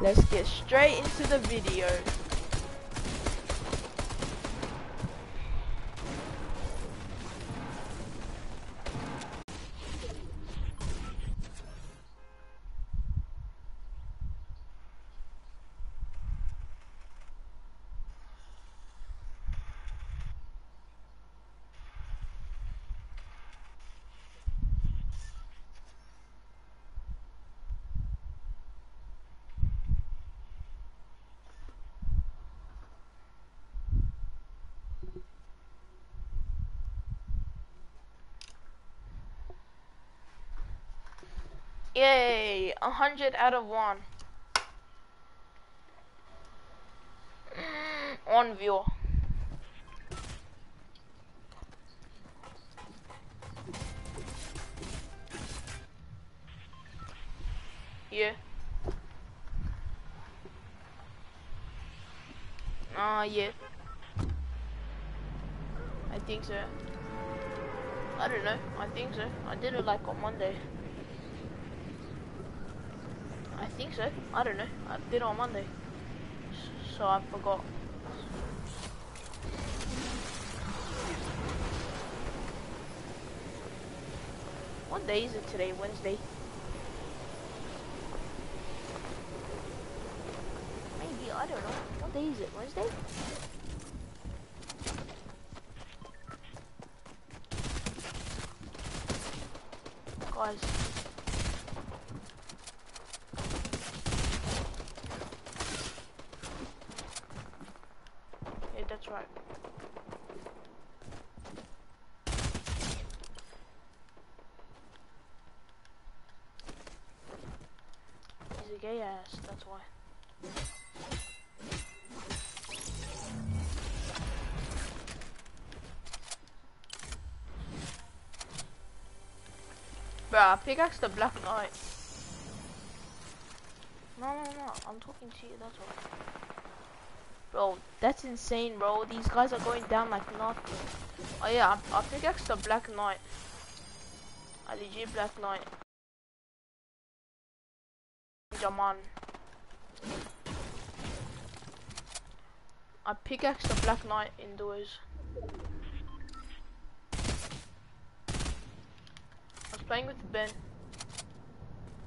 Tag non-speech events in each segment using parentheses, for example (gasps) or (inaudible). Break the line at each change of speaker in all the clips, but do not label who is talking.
let's get straight into the video. Yay, a hundred out of one. One view. Yeah. Ah, uh, yeah. I think so. I don't know. I think so. I did it like on Monday. Think so. I don't know. I did on Monday. So I forgot. What day is it today? Wednesday? Maybe, I don't know. What day is it? Wednesday? Guys. Bruh, pickaxe the black knight. No, no, no, I'm talking to you, that's why. Bro, that's insane, bro. These guys are going down like nothing. Oh yeah, I, I pickaxe the black knight. I legit black knight. Jaman. I pickaxe the Black Knight indoors. I was playing with Ben.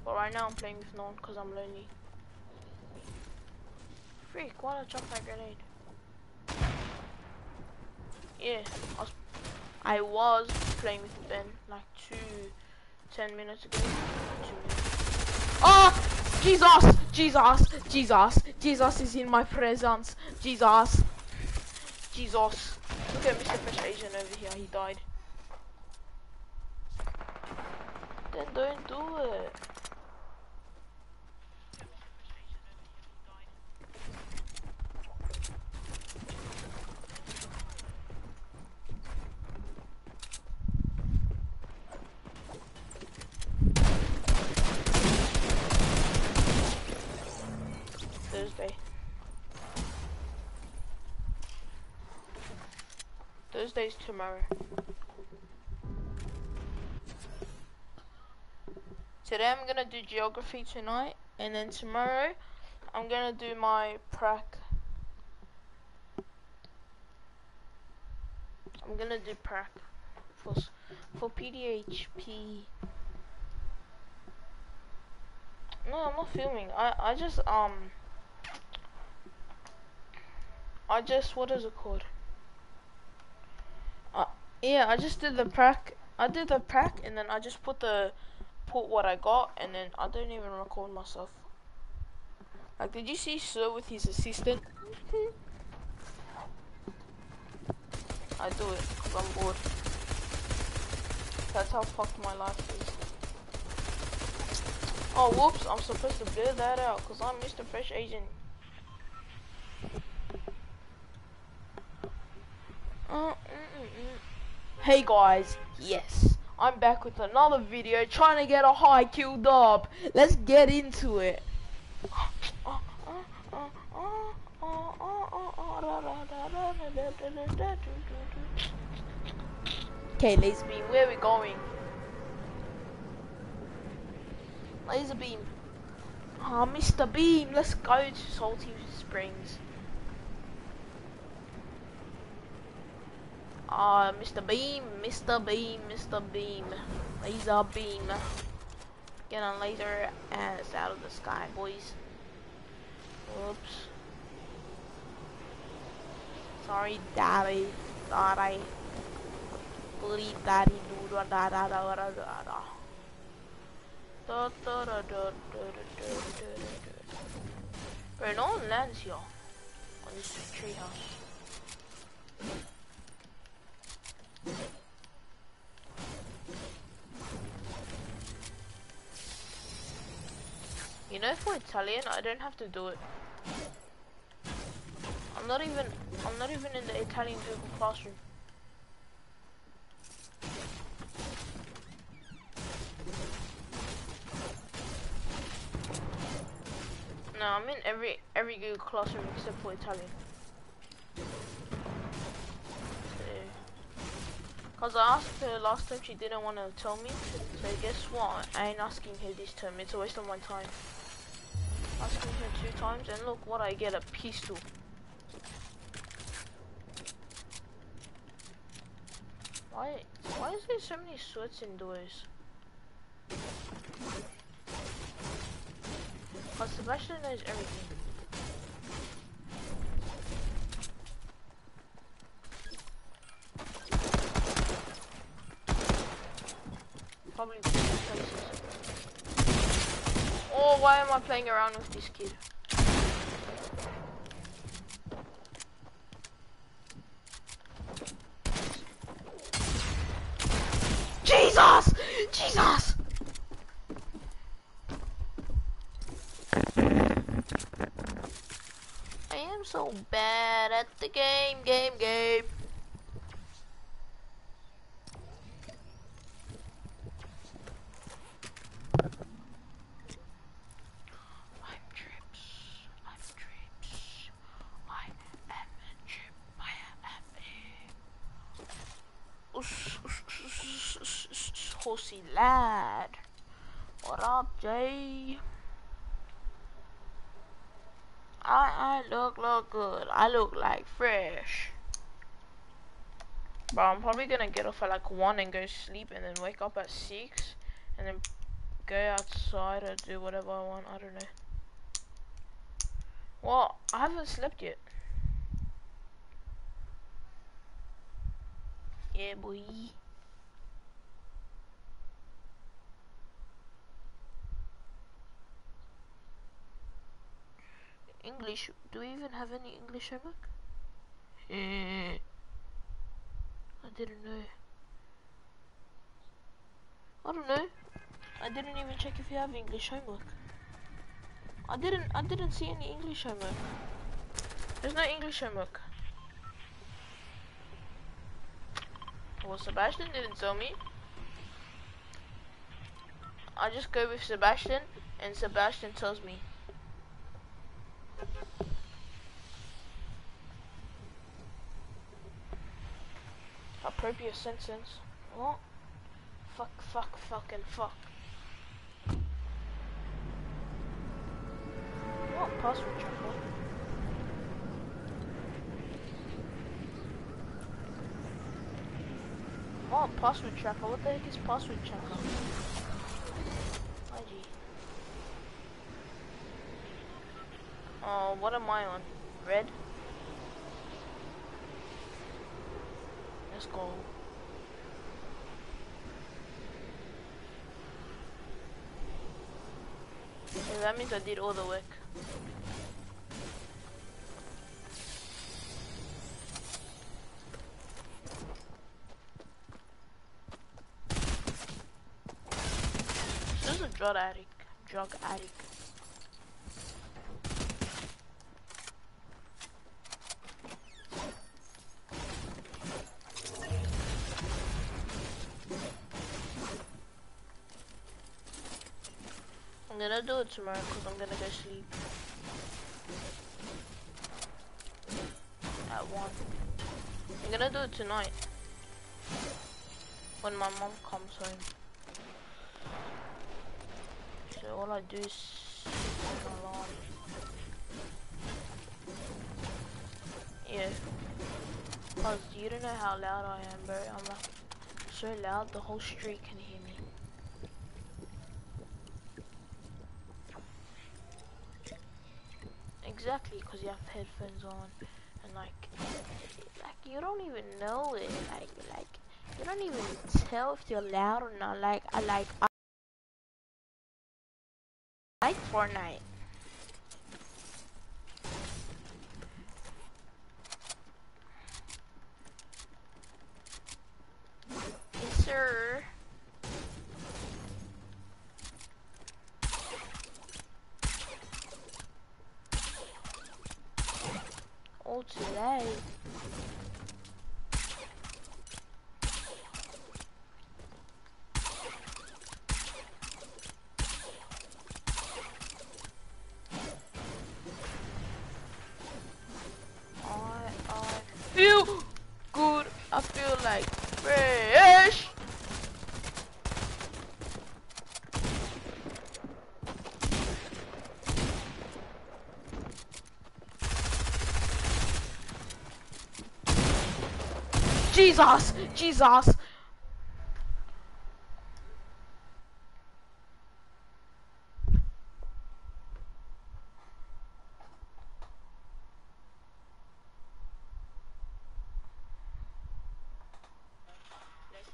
But right now I'm playing with no one because I'm lonely. Freak, why did I drop my grenade? Yeah, I was, I was playing with Ben like two, ten minutes ago. Oh! Jesus! Jesus! Jesus! Jesus is in my presence. Jesus! Jesus! Look at Mr. Fresh Asian over here, he died. Then don't do it. Thursday. Thursday's tomorrow. Today I'm gonna do geography tonight, and then tomorrow I'm gonna do my prac. I'm gonna do prac for for PDHP. No, I'm not filming. I I just um. I just what is it called? Yeah, I just did the prac. I did the prac, and then I just put the put what I got, and then I don't even record myself. Like, did you see Sir with his assistant? (laughs) I do it because I'm bored. That's how fucked my life is. Oh, whoops! I'm supposed to blur that out because I'm Mr. Fresh Agent. Uh, mm -mm -mm. Hey guys, yes, I'm back with another video trying to get a high kill dub. Let's get into it. Okay, laser beam, where are we going? Laser beam. Ah, oh, Mr. Beam, let's go to Salty Springs. Uh, Mr. Beam, Mr. Beam, Mr. Beam, laser beam. Get on laser ass out of the sky, boys. Oops. Sorry, daddy. Daddy. Booty daddy doo da da da da da da da. Bro, no lands here. On this treehouse. You know, for Italian, I don't have to do it. I'm not even, I'm not even in the Italian Google Classroom. No, I'm in every every Google Classroom except for Italian. Cause I asked her last time, she didn't want to tell me. So guess what? I ain't asking her this time. It's a waste of my time. Asking her two times, and look what I get, a pistol. Why, why is there so many sweats indoors? Cause Sebastian knows everything. Probably places. Am playing around with this kid? Jesus! Jesus! I am so bad at the game, game, game. Horsey lad. What up, Jay? I, I good. I look like fresh. But I'm probably gonna get off at like 1 and go sleep and then wake up at 6 and then go outside or do whatever I want. I don't know. Well, I haven't slept yet. Yeah, boy. English. Do we even have any English homework? Eh, I didn't know. I don't know. I didn't even check if you have English homework. I didn't I didn't see any English homework. There's no English homework. Well Sebastian didn't tell me. I just go with Sebastian and Sebastian tells me. Appropriate sentence. What? Fuck, fuck, fucking fuck. What password tracker? What password tracker? What the heck is password tracker? IG. Oh, what am I on? Red? Let's go. Yeah, that means I did all the work. This is a drug addict. Drug addict. episode tomorrow because I'm gonna go sleep. At 1. I'm gonna do it tonight. When my mom comes home. So all I do is. Yeah. Cause you don't know how loud I am bro. I'm like so loud the whole street can hear me. Exactly, cause you have headphones on, and like, like you don't even know it. Like, like you don't even tell if you're loud or not. Like, I like, I like Fortnite. Yes, sir. All today. I I feel good. I feel like fresh. Jesus, Jesus. Let's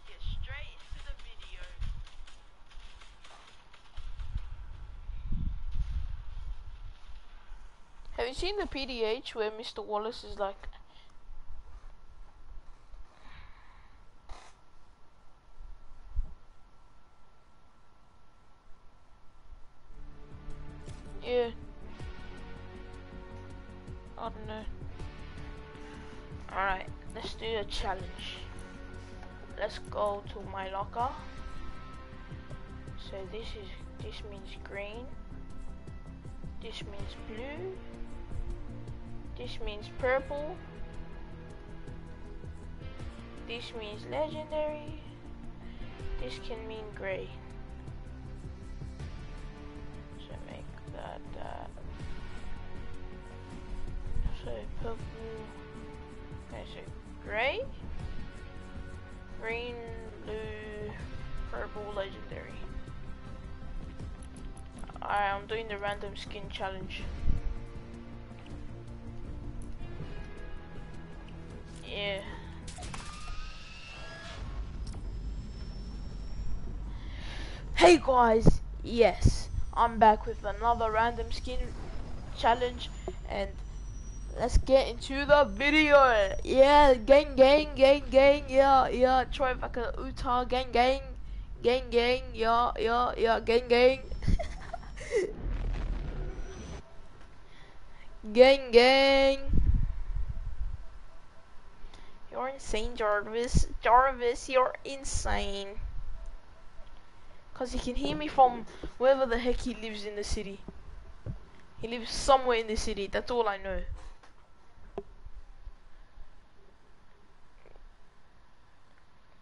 get straight into the video. Have you seen the PDH where Mr. Wallace is like is this means green. This means blue. This means purple. This means legendary. This can mean gray. So make that that. So purple. Okay, so gray, green, blue, purple, legendary. Alright, I'm doing the random skin challenge. Yeah. Hey guys, yes, I'm back with another random skin challenge and let's get into the video. Yeah, gang gang gang gang, yeah, yeah, Troy Vaka Utah, gang gang, gang gang, yeah, yeah, yeah, gang gang. Gang gang. You're insane, Jarvis. Jarvis, you're insane. Cause he can hear me from wherever the heck he lives in the city. He lives somewhere in the city, that's all I know.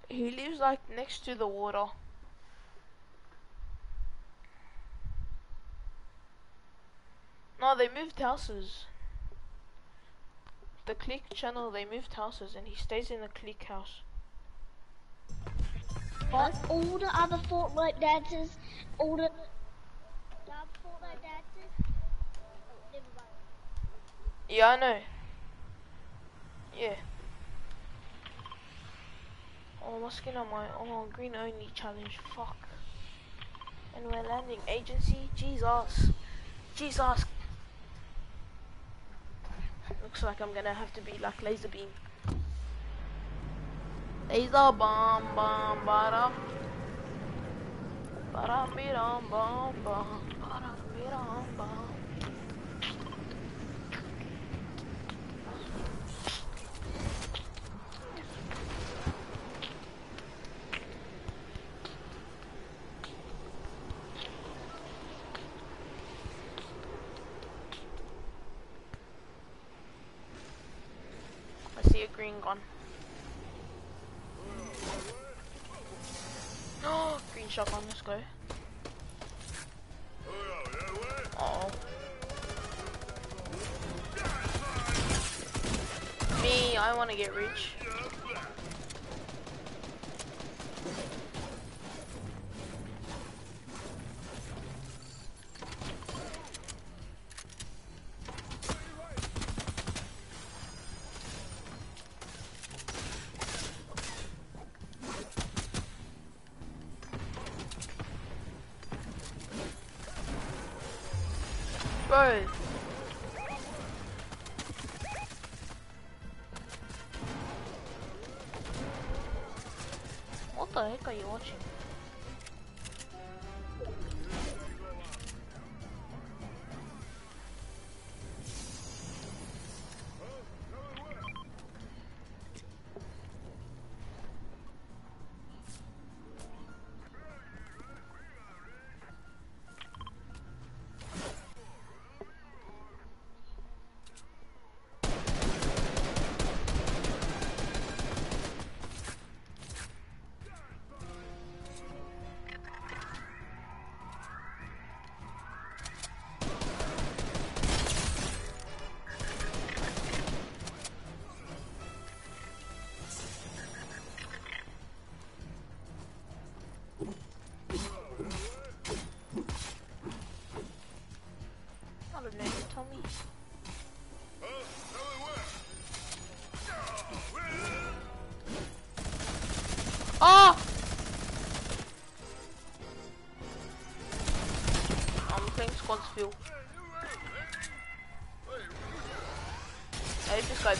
He lives like next to the water. No, they moved houses. The click channel, they moved houses and he stays in the click house.
But all the other Fortnite dancers, all the the Fortnite dances. Oh.
Yeah, I know. Yeah. Oh, my skin on my oh green only challenge. Fuck. And we're landing agency. Jesus. Jesus. Looks like I'm gonna have to be like laser beam. Laser bomb bomb bum bum. Bada a green gun. Oh, (gasps) green shotgun, let's go. Oh. Me, I wanna get rich.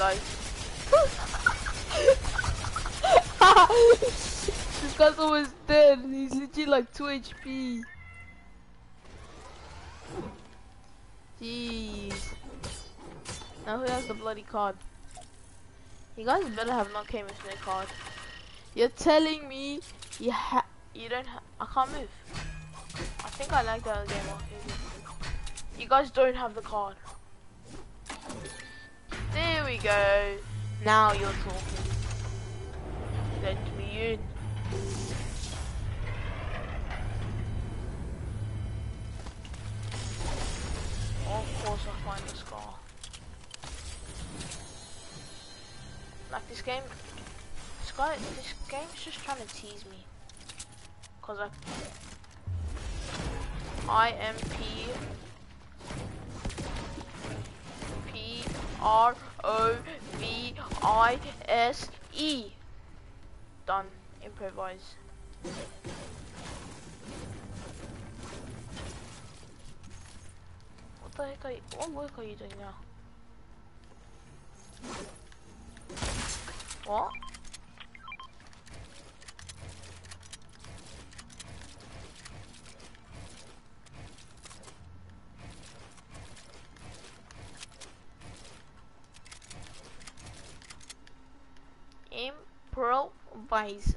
This guy's almost dead. He's literally like 2 HP. Jeez. Now who has the bloody card? You guys better have not came with me card. You're telling me you ha you don't ha I can't move. I think I like that game. You guys don't have the card. We go. Now you're talking. Let me in. Of course I find the scar. Like this game, this guy, this game's just trying to tease me. Cause I, I M P P R O V I S E. Done. Improvise. What the heck are you, what work are you doing now? What? Improvise.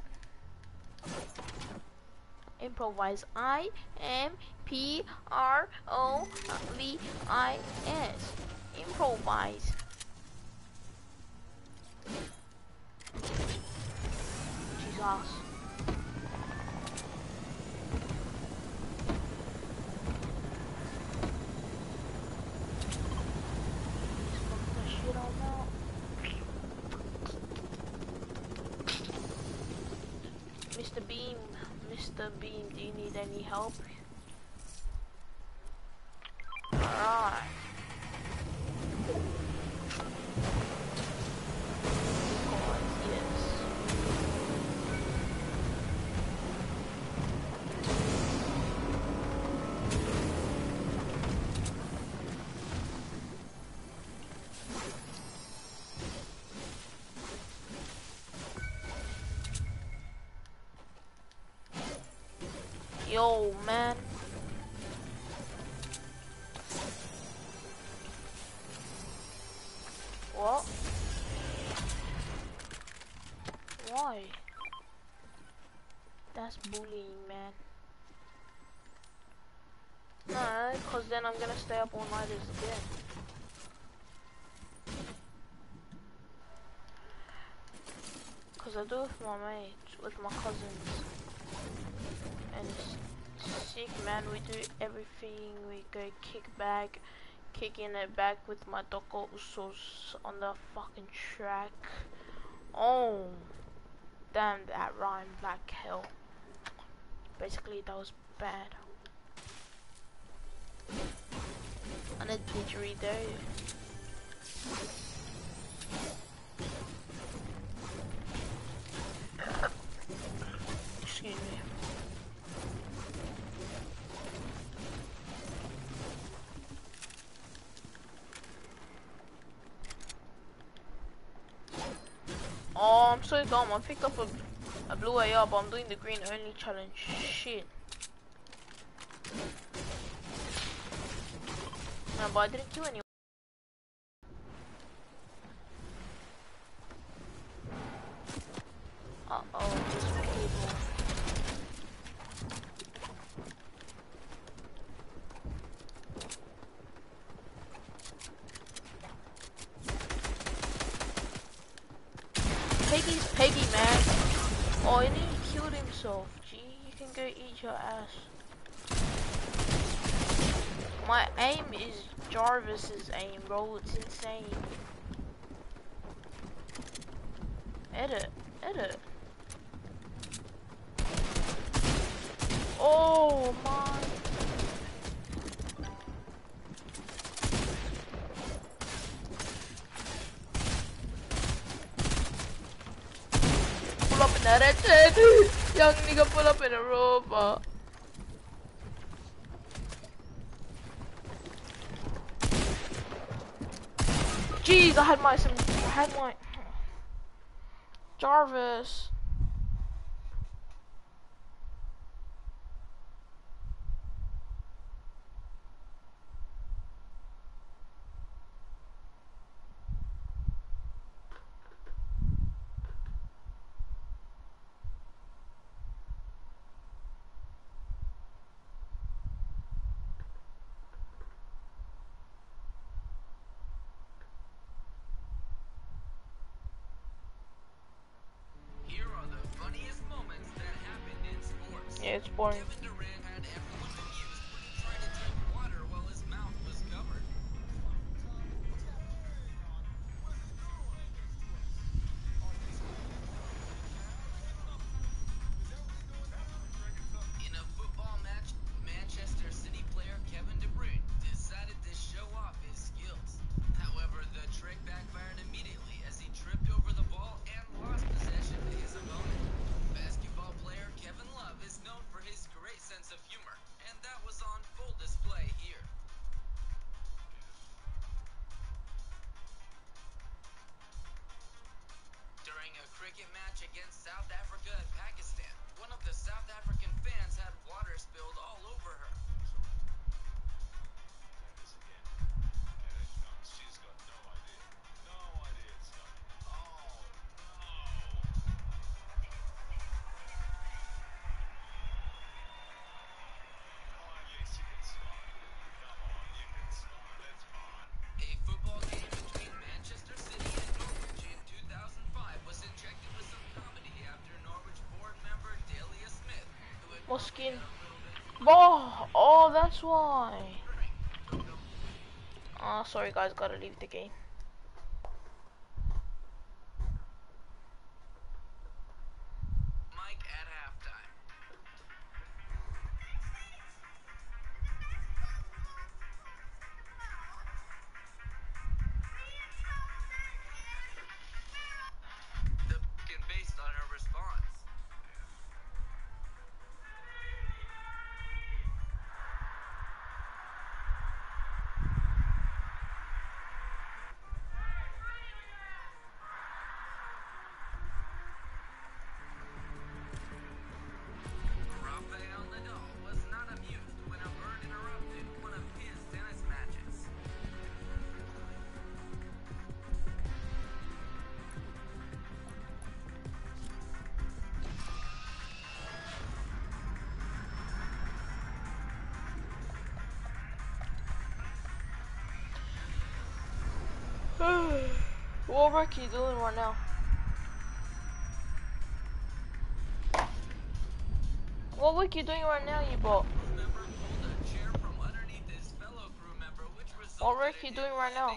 Improvise. I M P R O V I S. Improvise. Jesus. Yo, man. What? Why? That's bullying, man. Nah, cause then I'm gonna stay up all night as again. Cause I do it with my mates, with my cousins. And sick, man. We do everything. We go kick back, kicking it back with my Doko Usos on the fucking track. Oh, damn, that rhymed like hell. Basically, that was bad. And a didgeridoo.
I'm so dumb. I picked up a, a blue AR, but I'm doing the green only challenge. Shit. Yeah, but I didn't kill anyone. young nigga pull up in a rover. Jeez, I had my some, I had my Jarvis.
second match against South Africa.
More skin? Oh,
oh, that's why. Ah, oh, sorry guys, gotta leave the game. what are you doing right now. What Ricky doing right now, you bot? What
Ricky
doing right now?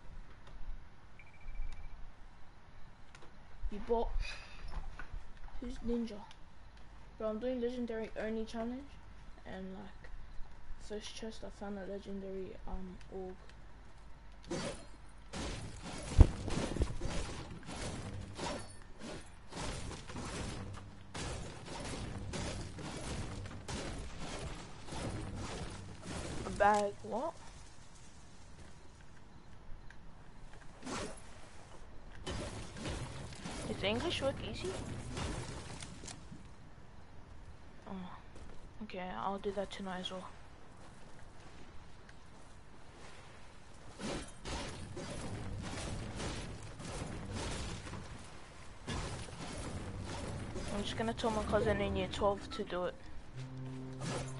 Bought who's ninja? But I'm doing legendary only challenge and like first chest I found a legendary um org. A bag, what? Is English work easy? Oh, okay, I'll do that tonight as well. I'm just gonna tell my cousin in year 12 to do it.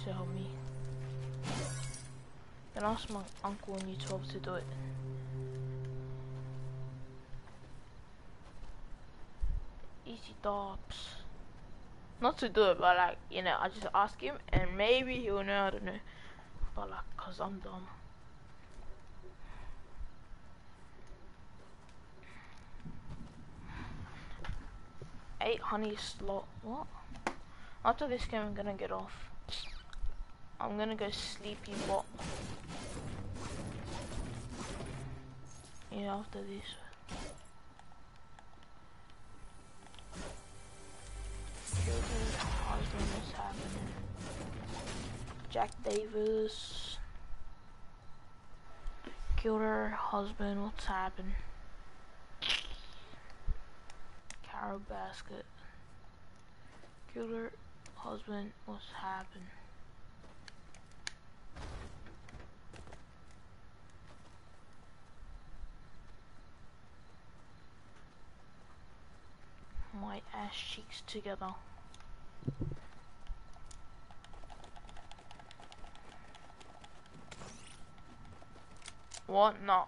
To help me. Then ask my uncle in year 12 to do it. Easy dogs. Not to do it, but like, you know, I just ask him and maybe he'll know, I don't know. But like, cause I'm dumb. Eight honey slot, what? After this game, I'm gonna get off. I'm gonna go sleepy bot. Yeah, after this. Children, husband, what's happening? Jack Davis. Killed her husband, what's happening? Carole Baskin. Killed her husband, what's happened? My ass cheeks together. What? No.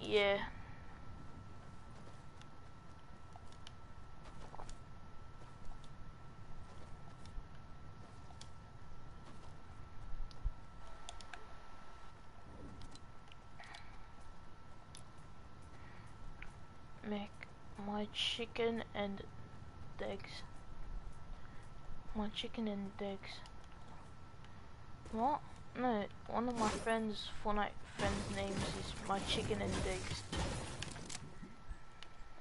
Yeah. Make my chicken and eggs. My chicken and eggs. What? No, one of my friends, Fortnite friends' names is my chicken and eggs.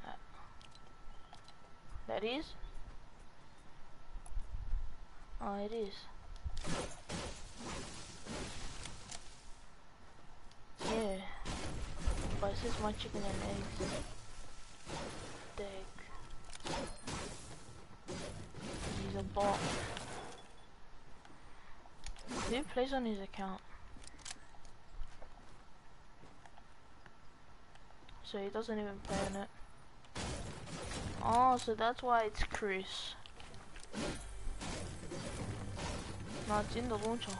Uh, that is? Oh, it is. Yeah. But it says my chicken and eggs. Egg. He's a bot. Plays on his account? So he doesn't even play on it. Oh, so that's why it's Chris. No, it's in the launcher.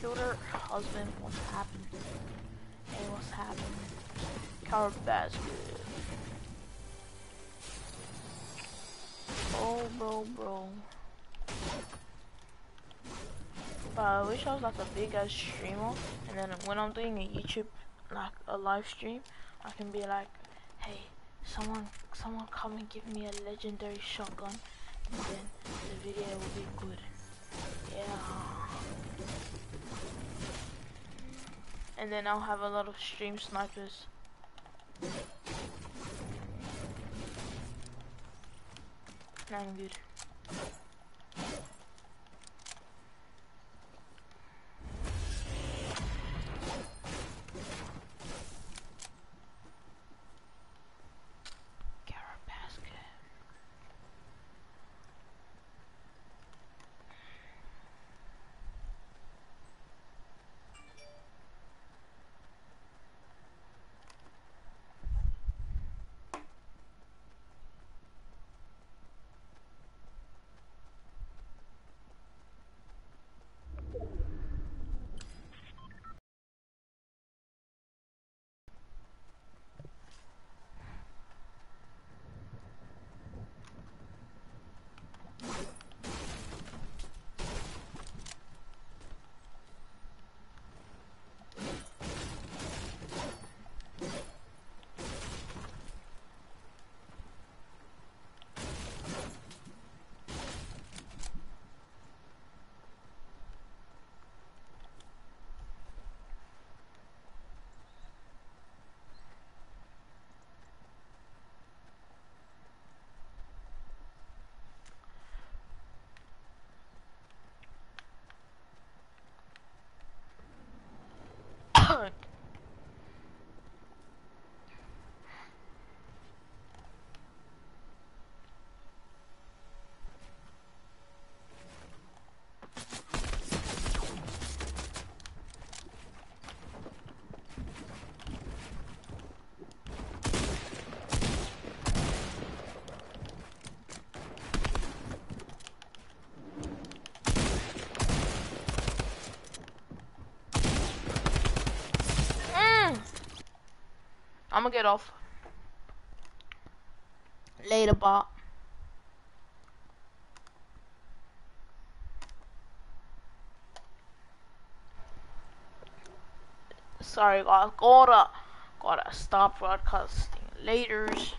Killed her husband. What's happened? Hey, what's happened? Car basket. Oh, bro, bro. But I wish I was like a big ass streamer, and then when I'm doing a YouTube, like a live stream, I can be like, hey, someone, someone come and give me a legendary shotgun, and then the video will be good. Yeah. And then I'll have a lot of stream snipers. I'm good. gonna get off. Later, Bart. Sorry, got Gotta, gotta stop broadcasting. Later's.